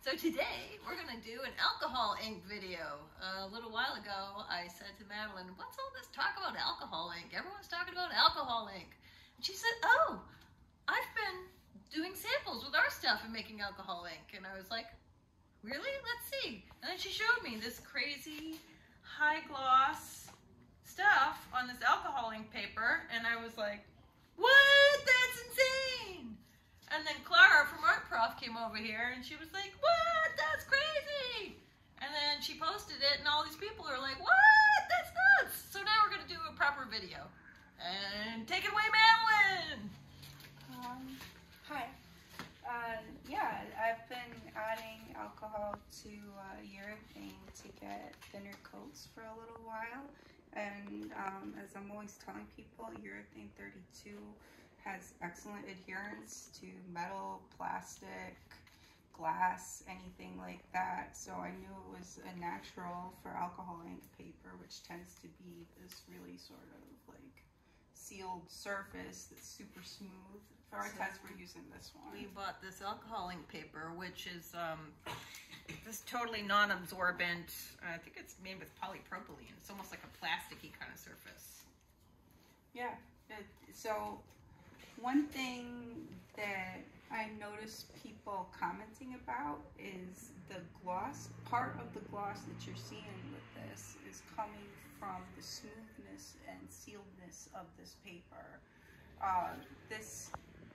So today we're gonna do an alcohol ink video. a little while ago, I said to Madeline, what's all this talk about alcohol ink? Everyone's talking about alcohol ink. And she said, oh, I've been doing samples with our stuff and making alcohol ink. And I was like, really? Let's see. And then she showed me this crazy high gloss stuff on this alcohol ink paper. And I was like, what? That's insane. And then Clara from Art Prof came over here and she was like, what? That's crazy. And then she posted it and all these people are like, what? That's nuts. So now we're to do a proper video. And take it away, Madeline. Um, hi. Uh, yeah, I've been adding alcohol to uh, urethane to get thinner coats for a little while. And um, as I'm always telling people, urethane 32 has excellent adherence to metal, plastic, glass, anything like that. So I knew it was a natural for alcohol ink paper, which tends to be this really sort of like sealed surface that's super smooth. For our So test, we're using this one. We bought this alcohol ink paper, which is um, this totally non-absorbent. I think it's made with polypropylene. It's almost like a plasticky kind of surface. Yeah. it- So one thing that I notice people commenting about is the gloss. Part of the gloss that you're seeing with this is coming from the smoothness and sealedness of this paper. Uh, this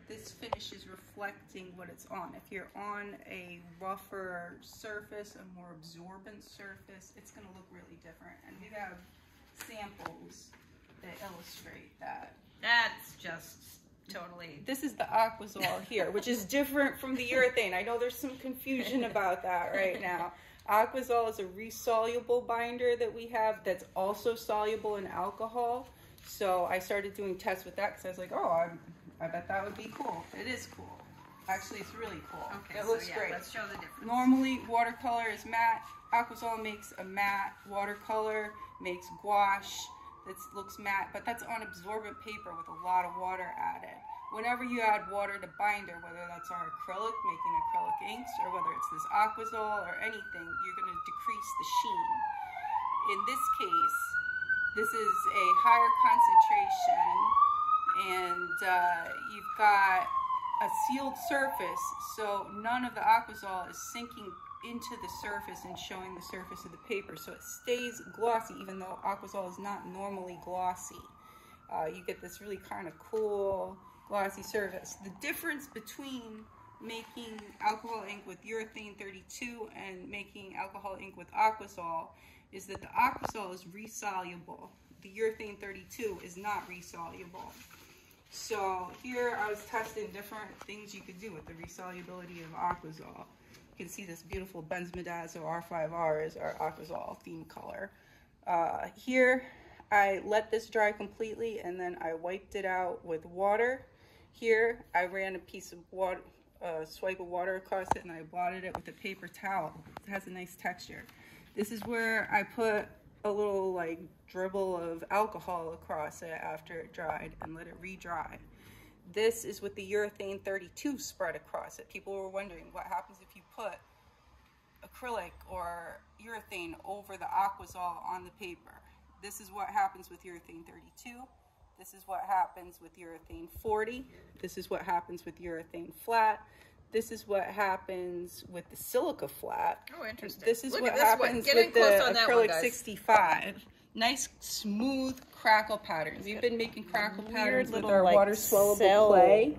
this finish is reflecting what it's on. If you're on a rougher surface, a more absorbent surface, it's going to look really different. And we have samples that illustrate that. That's just totally. This is the Aquazol here, which is different from the urethane. I know there's some confusion about that right now. Aquazol is a resoluble binder that we have that's also soluble in alcohol. So I started doing tests with that because I was like, oh, I, I bet that would be cool. It is cool. Actually, it's really cool. Okay, it so looks yeah, great. let's show the difference. Normally, watercolor is matte. Aquazol makes a matte. Watercolor makes gouache that looks matte, but that's on absorbent paper with a lot of water added. Whenever you add water to binder, whether that's our acrylic, making acrylic inks, or whether it's this Aquazol or anything, you're going to decrease the sheen. In this case, this is a higher concentration, and uh, you've got a sealed surface, so none of the aquazol is sinking into the surface and showing the surface of the paper. So it stays glossy, even though aquazol is not normally glossy. Uh, you get this really kind of cool glossy surface. The difference between making alcohol ink with urethane 32 and making alcohol ink with aquazol is that the aquazol is resoluble. The urethane 32 is not resoluble. So here I was testing different things you could do with the resolubility of Aquazol. You can see this beautiful Benzimidazole R5R is our Aquazol theme color. Uh, here I let this dry completely and then I wiped it out with water. Here I ran a piece of water, a swipe of water across it and I blotted it with a paper towel. It has a nice texture. This is where I put a little like dribble of alcohol across it after it dried and let it re-dry. This is with the urethane 32 spread across it. People were wondering what happens if put acrylic or urethane over the aquazol on the paper. This is what happens with urethane 32. This is what happens with urethane 40. This is what happens with urethane flat. This is what happens with the silica flat. Oh, interesting. This is Look what at this one. happens Get in with close the on that one, acrylic 65. Nice smooth crackle patterns. We've been making crackle patterns with our like, water swellable cell- clay,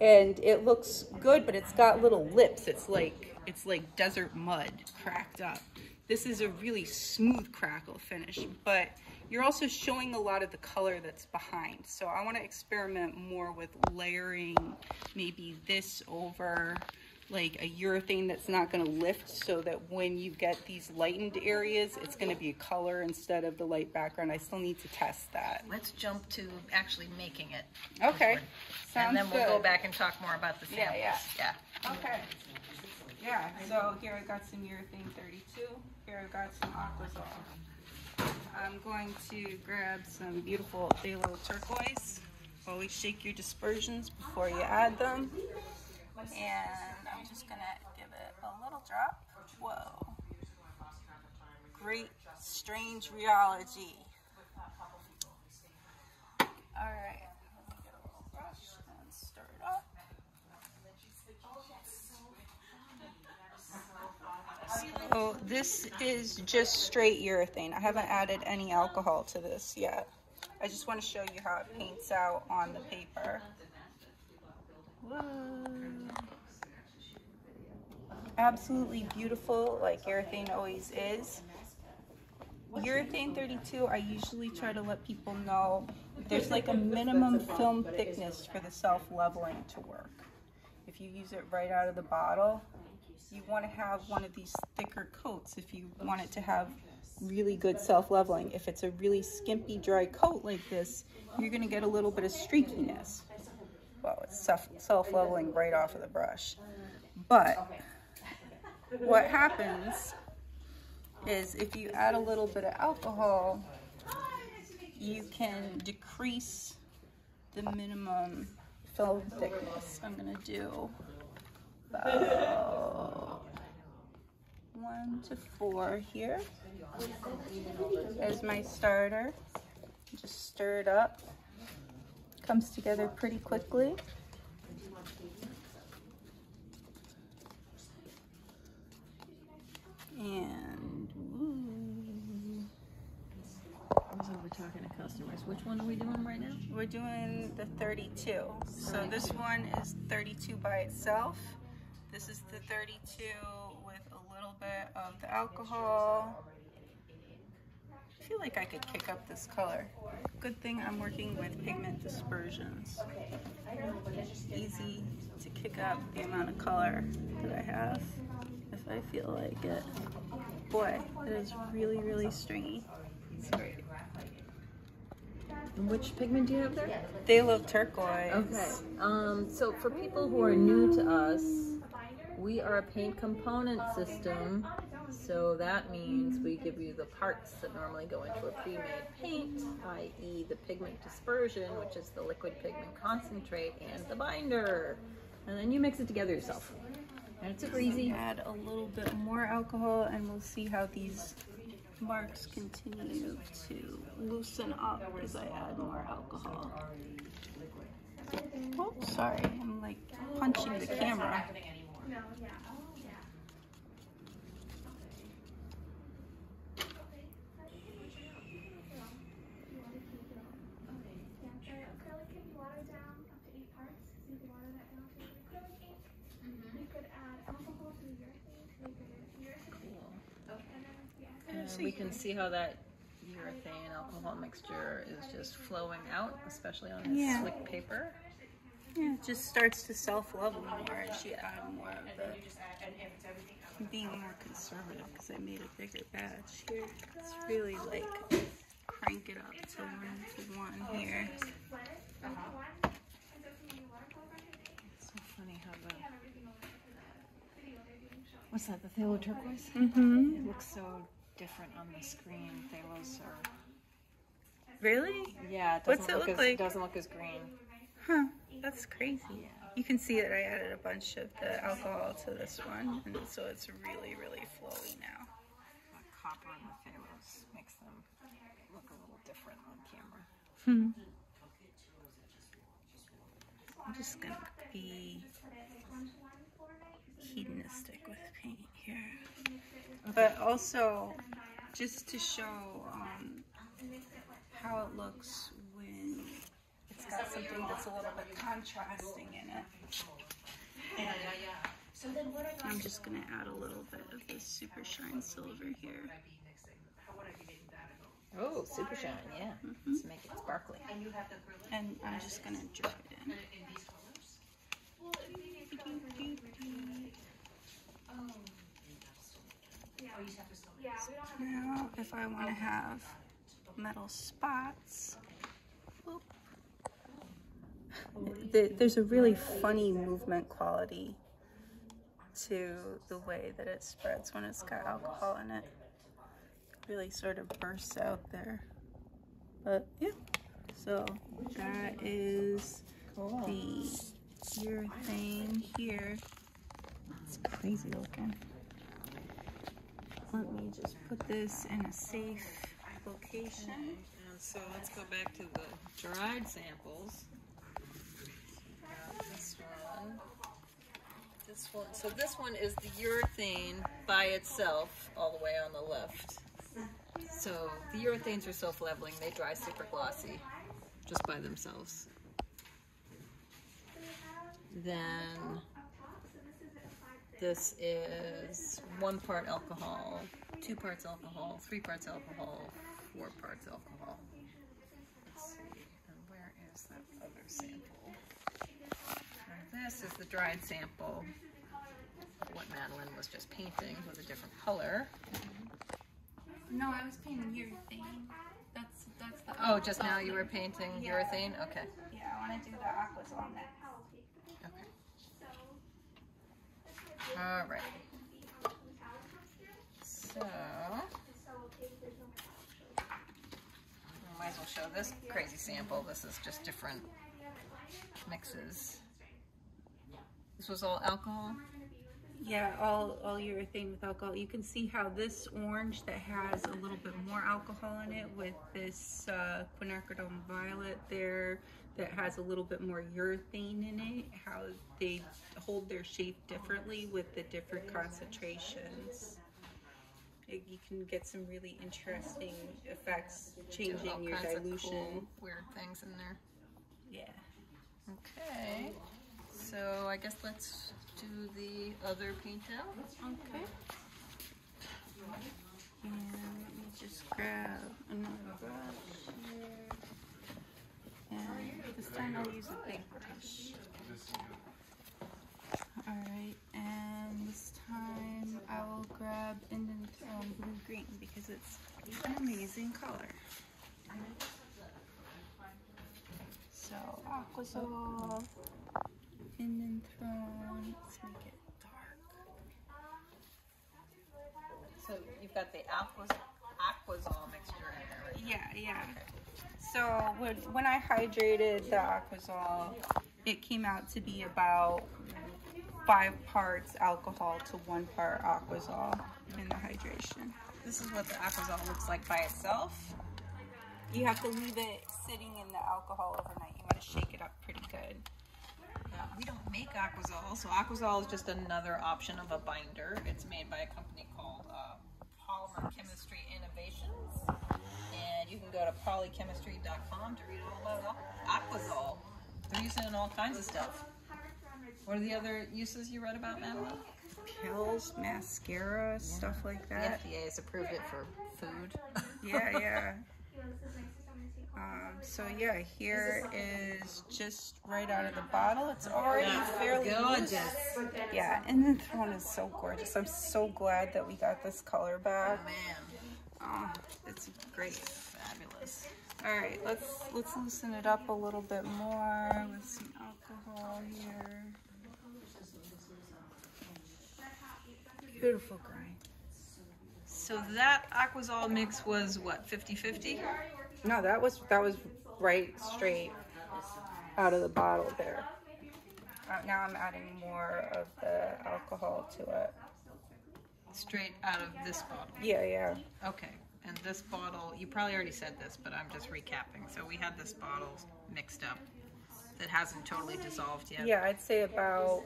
and it looks good, but it's got little lips. It's like it's like desert mud cracked up. This is a really smooth crackle finish, but you're also showing a lot of the color that's behind. So I want to experiment more with layering maybe this over like a urethane that's not going to lift so that when you get these lightened areas, it's going to be a color instead of the light background. I still need to test that. Let's jump to actually making it. Okay. Sounds and then we'll go back and talk more about the Yeah, samples. yeah. yeah. Okay. Yeah, so here I got some urethane 32. Here I've got some Aquazol. I'm going to grab some beautiful phthalo turquoise. Always shake your dispersions before you add them. And I'm just going to give it a little drop. Whoa. Great strange rheology. All right, let get a little brush and stir it up. So this is just straight urethane. I haven't added any alcohol to this yet. I just want to show you how it paints out on the paper. Whoa. Absolutely beautiful, like urethane always is. Urethane 32, I usually try to let people know there's like a minimum film thickness for the self-leveling to work. If you use it right out of the bottle, you want to have one of these thicker coats if you want it to have really good self-leveling. If it's a really skimpy dry coat like this, you're going to get a little bit of streakiness. It's self-leveling right off of the brush. But what happens is if you add a little bit of alcohol, you can decrease the minimum film thickness. I'm going to do about one to four here as my starter. Just stir it up. Comes together pretty quickly. And ooh, So we're talking to customers. Which one are we doing right now? we're doing the 32. So this one is 32 by itself. This is the 32 with a little bit of the alcohol. I feel like I could kick up this color. Good thing I'm working with pigment dispersions. Easy to kick up the amount of color that I have if I feel like it. Boy, it is really, really stringy. It's great. Which pigment do you have there? They look turquoise. Okay. Um, so for people who are new to us, we are a paint component system. So that means we give you the parts that normally go into a pre-made paint, i.e. the pigment dispersion, which is the liquid pigment concentrate, and the binder. And then you mix it together yourself. And it's super easy. Add a little bit more alcohol and we'll see how these marks continue to loosen up as I add more alcohol. Oh, sorry, I'm like punching the camera. acrylic can be watered down up to eight parts, so you can water that down to acrylic ink. You could add alcohol to the urethane to make it urethane. And then, yeah, And we can see how that urethane alcohol mixture is just flowing out, especially on this Yeah. slick paper. Yeah, it just starts to self-level more as you add more of the... I'm being more conservative because I made a bigger batch here. It's really like crank it up to one to one here. So funny how the what's that? The phthalo turquoise. Mm-hmm. It looks so different on the screen. Are Really? yeah. It What's doesn't it look as, like? Doesn't look as green. Huh, that's crazy. Yeah. You can see that I added a bunch of the alcohol to this one, and so it's really, really flowy now. The copper and the phthalos makes them look a little different on camera. Hmm. I'm just gonna be hedonistic with paint here. But also, just to show um, how it looks when it's got something that's a little bit contrasting in it. I'm just gonna add a little bit of this super shine silver here. Oh, super shine, yeah. Let's make it sparkly. And I'm just gonna drip it in. Now, if I want to have metal spots, whoop. Th- there's a really funny movement quality to the way that it spreads when it's got alcohol in it. Really sort of bursts out there. But yeah, so that is Cool. the urethane here. It's crazy looking. Let me just put this in a safe location. And so let's go back to the dried samples. This one. This one. So this one is the urethane by itself, all the way on the left. So the urethanes are self-leveling. They dry super glossy, just by themselves. Then this is one part alcohol, two parts alcohol, three parts alcohol, four parts alcohol. Let's see, and where is that other sample? And this is the dried sample, what Madeline was just painting with a different color. No, I was painting urethane. That's that's the. Oh, just now you were painting Yeah. urethane? Okay. Yeah, I want to do the aquazol mix. Okay. All right. So, might as well show this crazy sample. This is just different mixes. This was all alcohol? Yeah, all all urethane with alcohol. You can see how this orange that has a little bit more alcohol in it with this uh, quinacridone violet there that has a little bit more urethane in it. How they hold their shape differently with the different concentrations. It- you can get some really interesting effects changing your dilution. cool, weird things in there. Yeah. Okay. So I guess let's do the other paint out. Okay. And let me just grab another brush here. And this time I'll use a big brush. Alright, and this time I will grab Indian Throne Blue Green because it's an amazing color. So, ah, Aquazol, Indian Throne, let's make it dark. So you've got the aquas, aquazol mixture in there, right? Yeah, yeah. So when, when I hydrated the Aquazol, it came out to be about five parts alcohol to one part Aquazol in the hydration. This is what the aquazol looks like by itself. You have to leave it sitting in the alcohol overnight. You want to shake it up pretty good. Uh, we don't make Aquazol, so Aquazol is just another option of a binder. It's made by a company called uh, Polymer Chemistry Innovations, and you can go to polychemistry.com to read all about Aquazol. They're using it in all kinds of stuff. What are the other uses you read about, Madeline? Pills, mascara, stuff like that. The. FDA has approved it for food. Yeah, yeah. Um, so yeah, here is just right out of the bottle. It's already fairly loose. Yeah, and this one is so gorgeous. I'm so glad that we got this color back. Oh Man, Oh, it's great. fabulous. All right, let's let's loosen it up a little bit more with some alcohol here. Beautiful grind. So that Aquazol mix was what, 50-50? No, that was that was right straight out of the bottle there. Uh, now I'm adding more of the alcohol to it. Straight out of this bottle. Yeah, yeah. Okay, and this bottle, you probably already said this, but I'm just recapping. So we had this bottle mixed up that hasn't totally dissolved yet. Yeah, I'd say about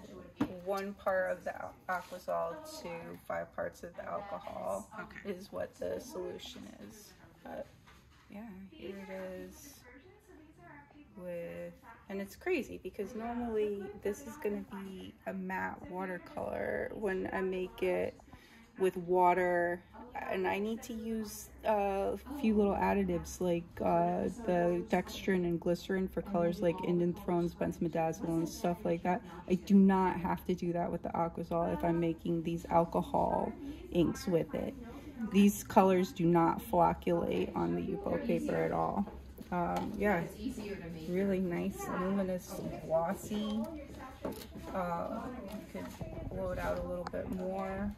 one part of the aquazol to five parts of the alcohol Okay. is what the solution is. But yeah, here it is with, and it's crazy because normally this is going to be a matte watercolor when I make it with water and I need to use a few little additives like uh, the dextrin and glycerin for colors like Indanthrones, benzimidazole, and stuff like that. I do not have to do that with the Aquazol if I'm making these alcohol inks with it. These colors do not flocculate on the Yupo paper at all. Um, yeah, really nice, luminous, glossy. Uh, you could blow it out a little bit more.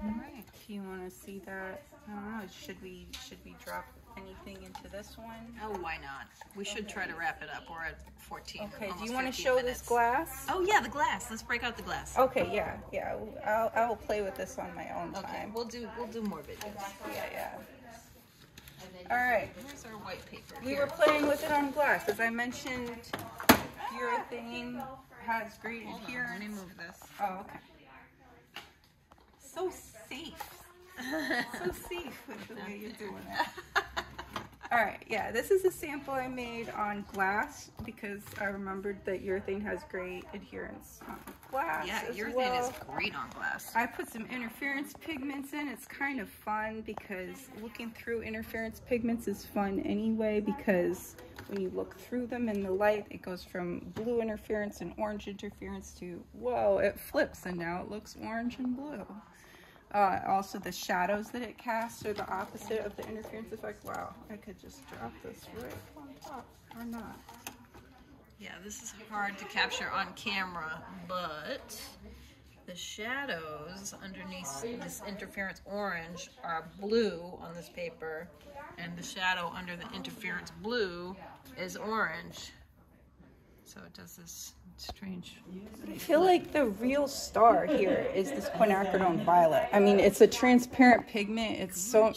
And then If you want to see that, I don't know. Should we should we drop anything into this one? Oh, why not? We should try to wrap it up. We're at 14. Okay. Do you want to show minutes. this glass? Oh, yeah, the glass. Let's break out the glass. Okay. Yeah. Yeah. I'll I'll play with this on my own Okay, time. we'll do we'll do more videos. Yeah. Yeah. All right. Here's our white paper. We Here. were playing with it on glass. As I mentioned, urethane has great Hold on, adherence. let me move this. Oh, okay. So safe. So safe with the way you're doing it. All right, yeah, this is a sample I made on glass because I remembered that urethane has great adherence on glass. yeah, urethane well. is great on glass. I put some interference pigments in. It's kind of fun because looking through interference pigments is fun anyway because when you look through them in the light, it goes from blue interference and orange interference to, whoa, it flips and now it looks orange and blue. Uh, also, the shadows that it casts are the opposite of the interference effect. Wow, I could just drop this right on top or not. Yeah, this is hard to capture on camera, but the shadows underneath this interference orange are blue on this paper, and the shadow under the interference blue is orange. So it does this strange. I feel like the real star here is this quinacridone violet. I mean, it's a transparent pigment. It's so.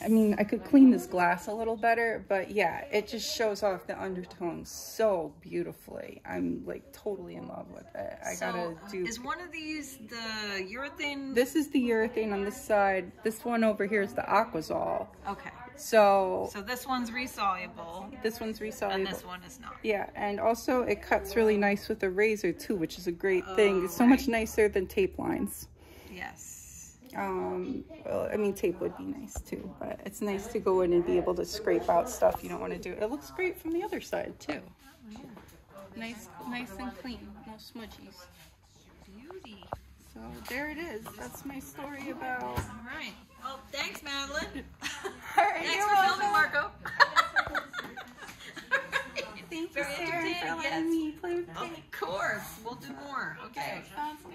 I mean, I could clean this glass a little better, but yeah, it just shows off the undertones so beautifully. I'm like totally in love with it. I gotta do. is one of these the urethane? This is the urethane on this side. This one over here is the aquazol. okay, So so this one's resoluble, this one's resoluble. and this one is not. Yeah, and also it cuts really nice with a razor too, which is a great thing. Oh, It's so much nicer than tape lines. Yes. Um, well, I mean, tape would be nice too, but it's nice to go in and be able to scrape out stuff you don't want to do. It looks great from the other side too. Nice, nice and clean, no smudgies. Beauty. So there it is. That's my story about. All right. Well, thanks, Madeline. All right, Thanks for filming. Marco. Thank you, Sarah, for letting yes. me play with. Of course. We'll do more. Okay. Sounds good.